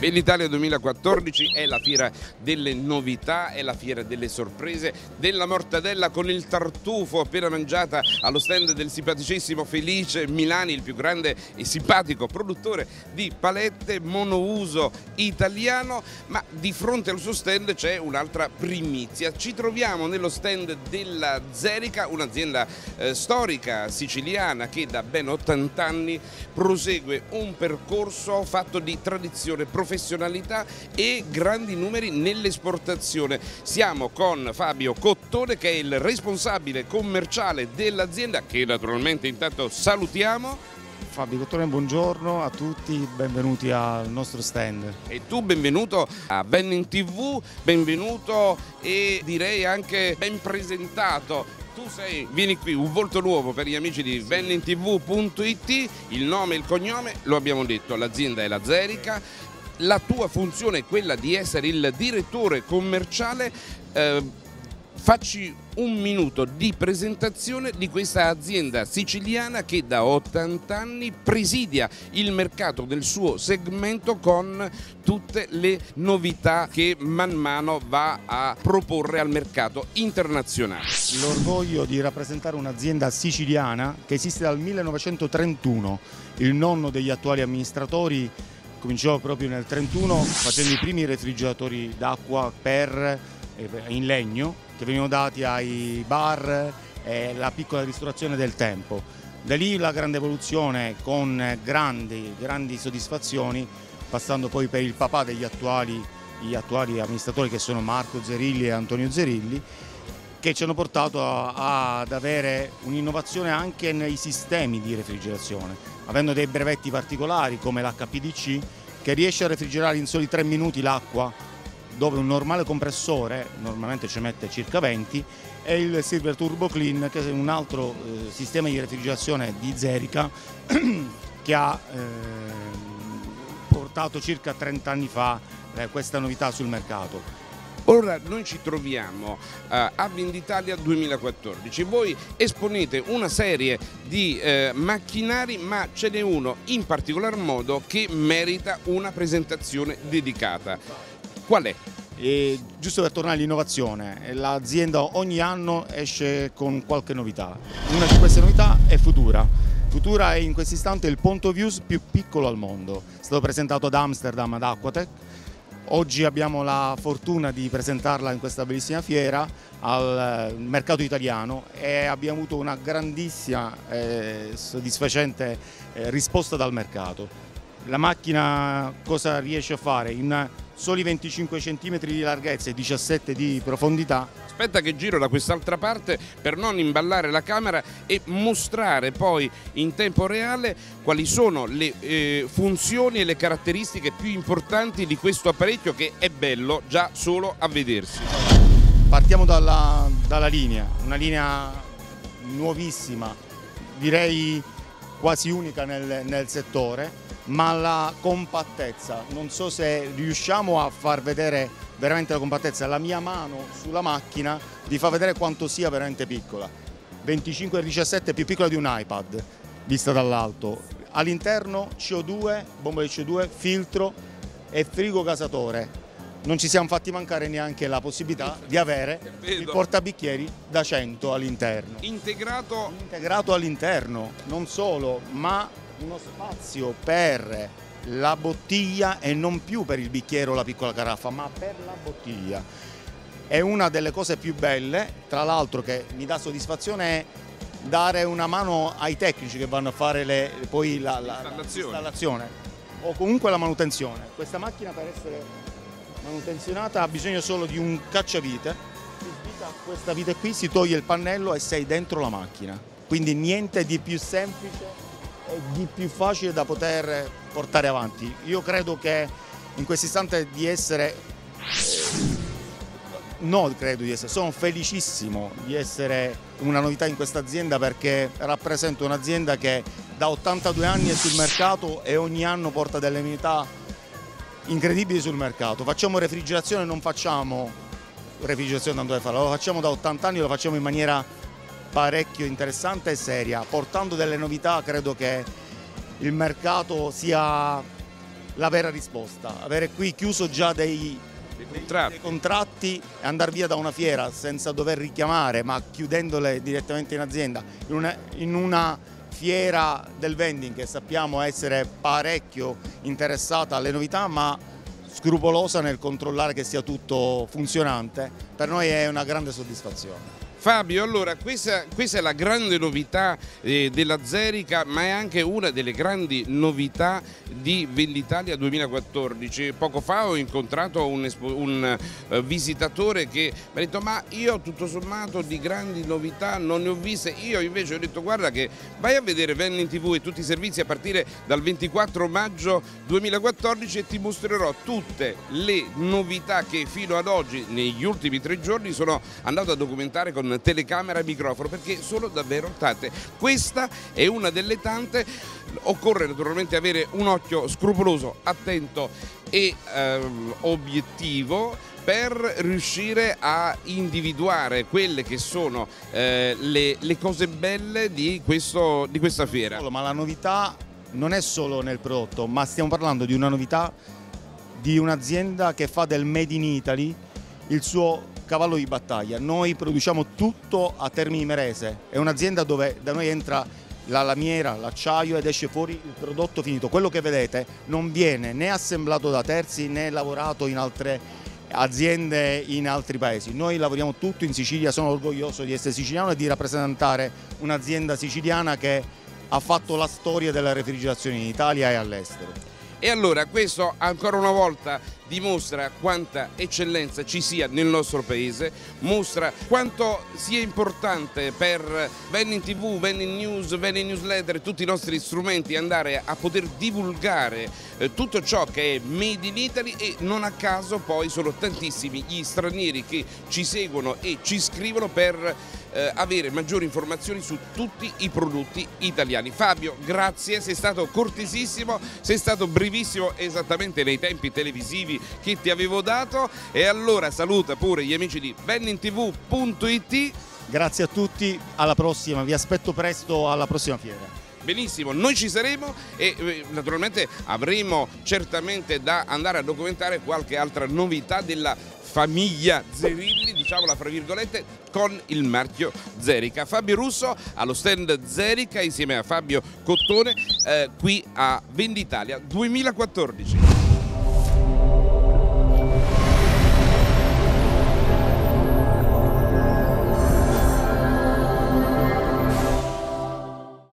Bell'Italia 2014 è la fiera delle novità, è la fiera delle sorprese, della mortadella con il tartufo appena mangiata allo stand del simpaticissimo Felice Milani, il più grande e simpatico produttore di palette monouso italiano, ma di fronte al suo stand c'è un'altra primizia. Ci troviamo nello stand della Zerica, un'azienda eh, storica siciliana che da ben 80 anni prosegue un percorso fatto di tradizione professionale professionalità e grandi numeri nell'esportazione. Siamo con Fabio Cottone che è il responsabile commerciale dell'azienda che naturalmente intanto salutiamo. Fabio Cottone, buongiorno a tutti, benvenuti al nostro stand. E tu benvenuto a Benning TV, benvenuto e direi anche ben presentato tu sei, vieni qui, un volto nuovo per gli amici di vennintv.it, il nome e il cognome, lo abbiamo detto, l'azienda è la Zerica, la tua funzione è quella di essere il direttore commerciale. Eh, facci un minuto di presentazione di questa azienda siciliana che da 80 anni presidia il mercato del suo segmento con tutte le novità che man mano va a proporre al mercato internazionale. L'orgoglio di rappresentare un'azienda siciliana che esiste dal 1931, il nonno degli attuali amministratori cominciò proprio nel 1931 facendo i primi refrigeratori d'acqua per, eh, in legno che venivano dati ai bar e la piccola ristorazione del tempo. Da lì la grande evoluzione con grandi, grandi soddisfazioni, passando poi per il papà degli attuali, attuali amministratori che sono Marco Zerilli e Antonio Zerilli, che ci hanno portato a, ad avere un'innovazione anche nei sistemi di refrigerazione, avendo dei brevetti particolari come l'HPDC che riesce a refrigerare in soli 3 minuti l'acqua dove un normale compressore normalmente ci mette circa 20 e il Silver Turbo Clean che è un altro eh, sistema di refrigerazione di Zerica che ha eh, portato circa 30 anni fa eh, questa novità sul mercato. Ora noi ci troviamo uh, a Venditalia 2014, voi esponete una serie di uh, macchinari ma ce n'è uno in particolar modo che merita una presentazione dedicata. Qual è? E giusto per tornare all'innovazione, l'azienda ogni anno esce con qualche novità. Una di queste novità è Futura. Futura è in questo istante il ponto views più piccolo al mondo. È stato presentato ad Amsterdam ad Aquatech Oggi abbiamo la fortuna di presentarla in questa bellissima fiera al eh, mercato italiano e abbiamo avuto una grandissima e eh, soddisfacente eh, risposta dal mercato. La macchina cosa riesce a fare? In soli 25 cm di larghezza e 17 di profondità aspetta che giro da quest'altra parte per non imballare la camera e mostrare poi in tempo reale quali sono le eh, funzioni e le caratteristiche più importanti di questo apparecchio che è bello già solo a vedersi. Partiamo dalla, dalla linea, una linea nuovissima, direi quasi unica nel, nel settore ma la compattezza, non so se riusciamo a far vedere veramente la compattezza, la mia mano sulla macchina vi fa vedere quanto sia veramente piccola, 25-17 è più piccola di un iPad vista dall'alto, all'interno CO2, bomba di CO2, filtro e frigo gasatore, non ci siamo fatti mancare neanche la possibilità di avere il portabicchieri da 100 all'interno. Integrato? Integrato all'interno, non solo, ma uno spazio per la bottiglia e non più per il bicchiere o la piccola caraffa, ma per la bottiglia. È una delle cose più belle, tra l'altro che mi dà soddisfazione è dare una mano ai tecnici che vanno a fare le, poi l'installazione o comunque la manutenzione. Questa macchina per essere manutenzionata ha bisogno solo di un cacciavite, questa vite qui, si toglie il pannello e sei dentro la macchina. Quindi niente di più semplice di più facile da poter portare avanti. Io credo che in questo istante di essere, eh, no credo di essere, sono felicissimo di essere una novità in questa azienda perché rappresento un'azienda che da 82 anni è sul mercato e ogni anno porta delle novità incredibili sul mercato. Facciamo refrigerazione, non facciamo refrigerazione tanto per farla, lo facciamo da 80 anni, lo facciamo in maniera parecchio interessante e seria, portando delle novità credo che il mercato sia la vera risposta, avere qui chiuso già dei, Dei contratti. dei contratti e andare via da una fiera senza dover richiamare, ma chiudendole direttamente in azienda, in una, in una fiera del vending che sappiamo essere parecchio interessata alle novità, ma scrupolosa nel controllare che sia tutto funzionante, per noi è una grande soddisfazione. Fabio, allora questa, questa è la grande novità eh, della Zerica, ma è anche una delle grandi novità di Venditalia 2014. Poco fa ho incontrato un, un, eh, visitatore che mi ha detto ma io tutto sommato di grandi novità non ne ho viste, io invece ho detto guarda che vai a vedere Vending TV e tutti i servizi a partire dal 24 maggio 2014 e ti mostrerò tutte le novità che fino ad oggi, negli ultimi tre giorni, sono andato a documentare con telecamera e microfono perché sono davvero tante. Questa è una delle tante, occorre naturalmente avere un occhio scrupoloso, attento e ehm, obiettivo per riuscire a individuare quelle che sono eh, le, le cose belle di, questo, di questa fiera. Ma la novità non è solo nel prodotto, ma stiamo parlando di una novità di un'azienda che fa del Made in Italy il suo cavallo di battaglia. Noi produciamo tutto a Termini Merese, è un'azienda dove da noi entra la lamiera, l'acciaio ed esce fuori il prodotto finito. Quello che vedete non viene né assemblato da terzi né lavorato in altre aziende in altri paesi. Noi lavoriamo tutto in Sicilia, sono orgoglioso di essere siciliano e di rappresentare un'azienda siciliana che ha fatto la storia della refrigerazione in Italia e all'estero. E allora questo ancora una volta dimostra quanta eccellenza ci sia nel nostro paese, mostra quanto sia importante per Vending TV, Vending News, Vending Newsletter e tutti i nostri strumenti andare a poter divulgare eh, tutto ciò che è Made in Italy e non a caso poi sono tantissimi gli stranieri che ci seguono e ci scrivono per eh, avere maggiori informazioni su tutti i prodotti italiani. Fabio, grazie, sei stato cortesissimo, sei stato brevissimo esattamente nei tempi televisivi che ti avevo dato e allora saluta pure gli amici di bennintv.it. Grazie a tutti, alla prossima, vi aspetto presto alla prossima fiera. Benissimo, noi ci saremo e eh, naturalmente avremo certamente da andare a documentare qualche altra novità della famiglia Zerilli, diciamola fra virgolette, con il marchio Zerica. Fabio Russo allo stand Zerica insieme a Fabio Cottone eh, qui a Venditalia 2014.